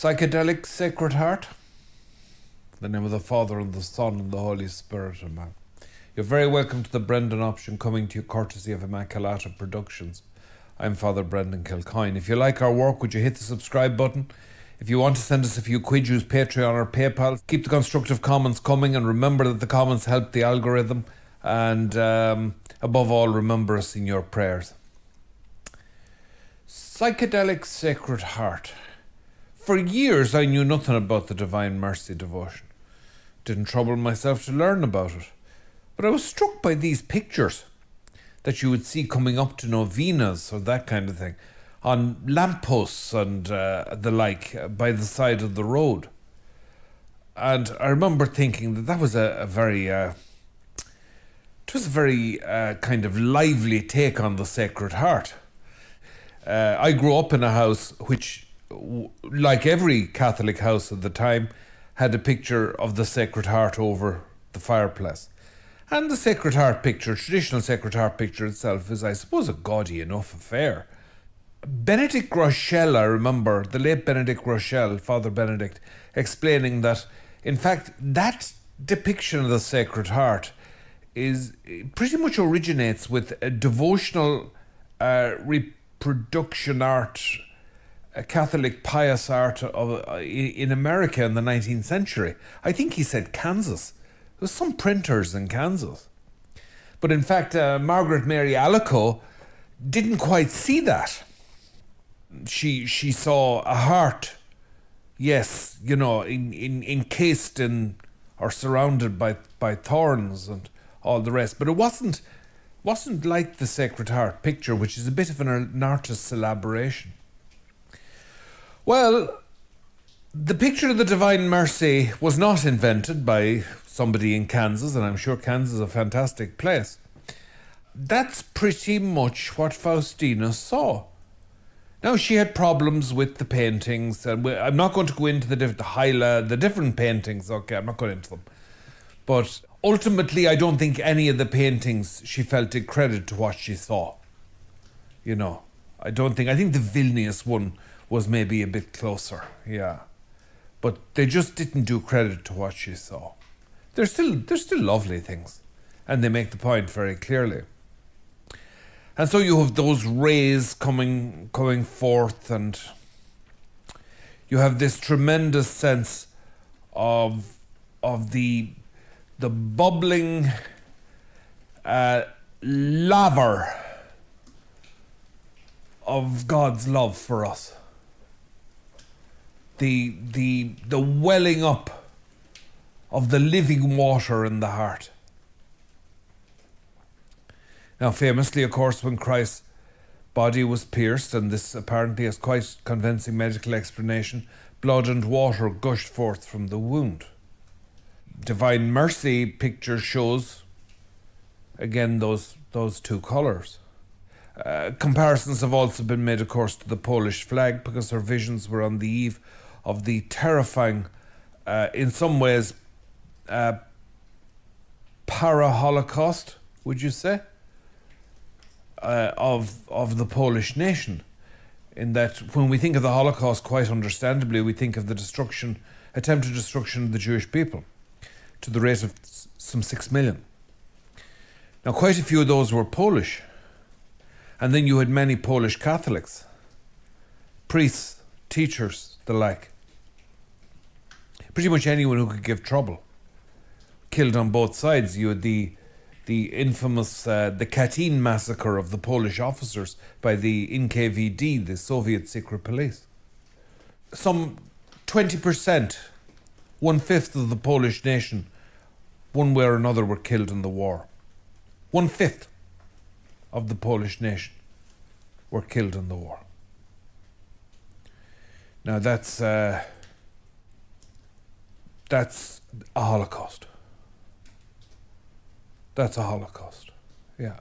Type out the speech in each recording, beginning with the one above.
Psychedelic Sacred Heart? In the name of the Father and the Son and the Holy Spirit, amen. You're very welcome to the Brendan option coming to you courtesy of Immaculata Productions. I'm Father Brendan Kilcoyne. If you like our work, would you hit the subscribe button? If you want to send us a few quid, use Patreon or PayPal. Keep the constructive comments coming and remember that the comments help the algorithm. And um, above all, remember us in your prayers. Psychedelic Sacred Heart. For years, I knew nothing about the Divine Mercy devotion. Didn't trouble myself to learn about it. But I was struck by these pictures that you would see coming up to novenas or that kind of thing on lampposts and uh, the like by the side of the road. And I remember thinking that that was a, a very, uh, it was a very uh, kind of lively take on the Sacred Heart. Uh, I grew up in a house which like every Catholic house at the time, had a picture of the Sacred Heart over the fireplace. And the Sacred Heart picture, traditional Sacred Heart picture itself, is, I suppose, a gaudy enough affair. Benedict Groeschel, I remember, the late Benedict Groeschel, Father Benedict, explaining that, in fact, that depiction of the Sacred Heart is pretty much originates with a devotional uh, reproduction art a Catholic pious art of, uh, in America in the 19th century. I think he said Kansas. There was some printers in Kansas. But in fact, uh, Margaret Mary Alacoque didn't quite see that. She she saw a heart, yes, you know, in, in, encased in or surrounded by, by thorns and all the rest. But it wasn't wasn't like the Sacred Heart picture, which is a bit of an, an artist's elaboration. Well, the picture of the Divine Mercy was not invented by somebody in Kansas, and I'm sure Kansas is a fantastic place. That's pretty much what Faustina saw. Now she had problems with the paintings, and I'm not going to go into the diff- the the different paintings. Okay, I'm not going into them, but ultimately, I don't think any of the paintings she felt did credit to what she saw. You know, I don't think. I think the Vilnius one was maybe a bit closer, yeah. But they just didn't do credit to what she saw. They're still they're still lovely things. And they make the point very clearly. And so you have those rays coming coming forth and you have this tremendous sense of of the the bubbling uh, laver of God's love for us the the the welling up of the living water in the heart. Now, famously, of course, when Christ's body was pierced, and this apparently has quite convincing medical explanation, blood and water gushed forth from the wound. Divine Mercy picture shows again those those two colours. Uh, comparisons have also been made, of course, to the Polish flag because her visions were on the eve of the terrifying, uh, in some ways, uh, para Holocaust, would you say, uh, of, of the Polish nation. In that, when we think of the Holocaust, quite understandably, we think of the destruction, attempted destruction of the Jewish people to the rate of some six million. Now, quite a few of those were Polish. And then you had many Polish Catholics, priests, teachers, the like pretty much anyone who could give trouble. Killed on both sides. You had the the infamous uh, the Katyn massacre of the Polish officers by the NKVD, the Soviet secret police. Some twenty percent, one fifth of the Polish nation, one way or another, were killed in the war. One fifth of the Polish nation were killed in the war. Now that's. Uh, that's a Holocaust. That's a Holocaust. Yeah.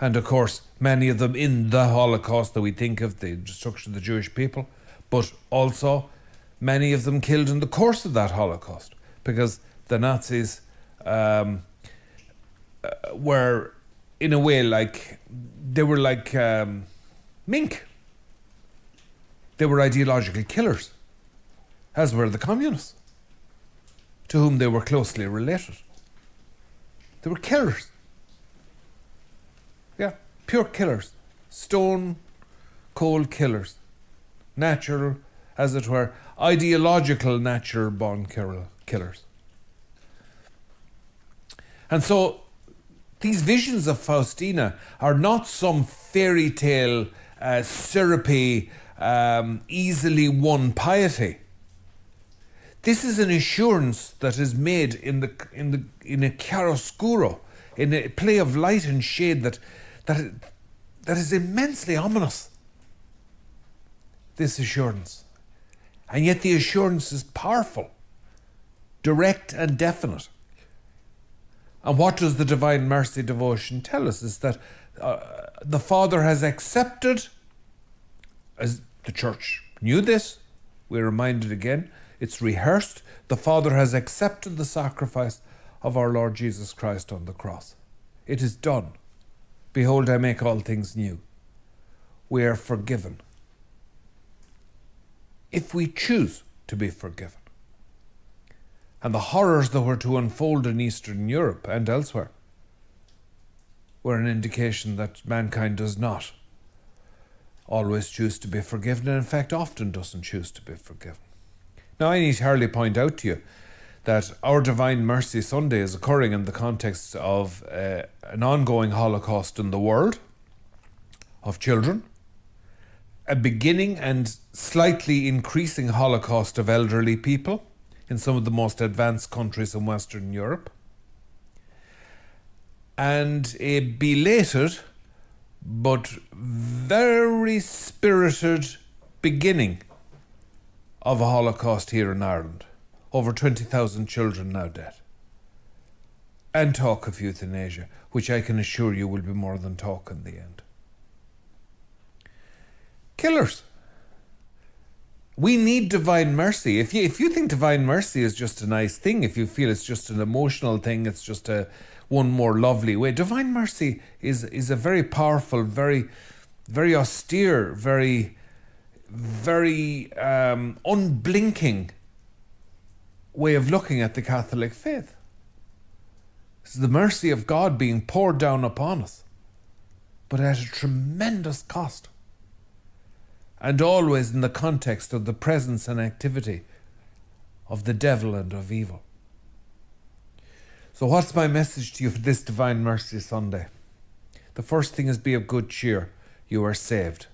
And of course, many of them in the Holocaust that we think of, the destruction of the Jewish people, but also many of them killed in the course of that Holocaust because the Nazis um, uh, were, in a way, like they were like um, mink. They were ideological killers. as were the communists, to whom they were closely related. They were killers. Yeah, pure killers. Stone cold killers. Natural, as it were, ideological natural born killers. And so these visions of Faustina are not some fairy tale, uh, syrupy, um, easily won piety. This is an assurance that is made in the in the in a chiaroscuro, in a play of light and shade that that that is immensely ominous. This assurance, and yet the assurance is powerful, direct and definite. And what does the Divine Mercy devotion tell us? Is that uh, the Father has accepted, as the Church knew this, we're reminded again, it's rehearsed. The Father has accepted the sacrifice of our Lord Jesus Christ on the cross. It is done. Behold, I make all things new. We are forgiven. If we choose to be forgiven and the horrors that were to unfold in Eastern Europe and elsewhere were an indication that mankind does not always choose to be forgiven, and in fact, often doesn't choose to be forgiven. Now, I need hardly point out to you that our Divine Mercy Sunday is occurring in the context of uh, an ongoing Holocaust in the world of children, a beginning and slightly increasing Holocaust of elderly people in some of the most advanced countries in Western Europe. And a belated but very spirited beginning of a Holocaust here in Ireland. Over 20,000 children now dead. And talk of euthanasia, which I can assure you will be more than talk in the end. Killers. We need divine mercy. If you if you think divine mercy is just a nice thing, if you feel it's just an emotional thing, it's just a one more lovely way. Divine mercy is is a very powerful, very very austere, very very um, unblinking way of looking at the Catholic faith. It's the mercy of God being poured down upon us, but at a tremendous cost and always in the context of the presence and activity of the devil and of evil. So, what's my message to you for this Divine Mercy Sunday? The first thing is be of good cheer, you are saved.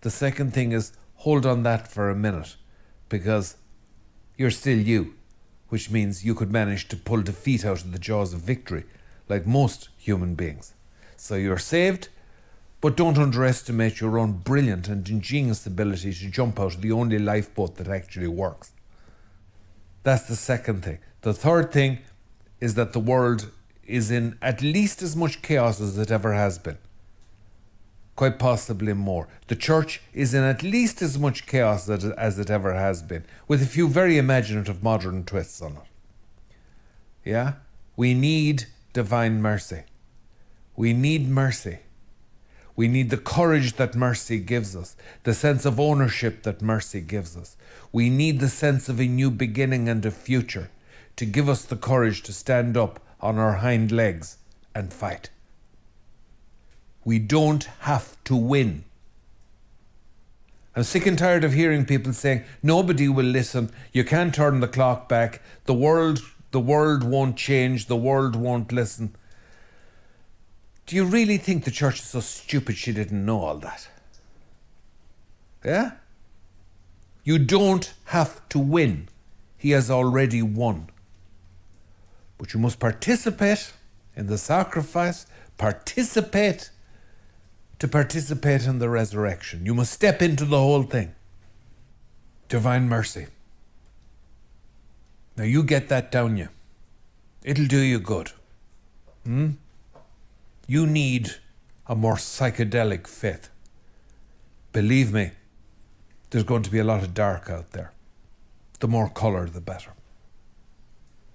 The second thing is hold on that for a minute because you're still you, which means you could manage to pull defeat out of the jaws of victory like most human beings. So you're saved, but don't underestimate your own brilliant and ingenious ability to jump out of the only lifeboat that actually works. That's the second thing. The third thing is that the world is in at least as much chaos as it ever has been. Quite possibly more. The church is in at least as much chaos as it ever has been, with a few very imaginative modern twists on it. Yeah? We need divine mercy. We need mercy. We need the courage that mercy gives us, the sense of ownership that mercy gives us. We need the sense of a new beginning and a future to give us the courage to stand up on our hind legs and fight. We don't have to win. I'm sick and tired of hearing people saying nobody will listen, you can't turn the clock back, the world the world won't change, the world won't listen. Do you really think the church is so stupid she didn't know all that? Yeah? You don't have to win. He has already won. But you must participate in the sacrifice, participate to participate in the resurrection. You must step into the whole thing. Divine mercy. Now you get that down you. It'll do you good. Hmm? You need a more psychedelic faith. Believe me, there's going to be a lot of dark out there. The more colour, the better.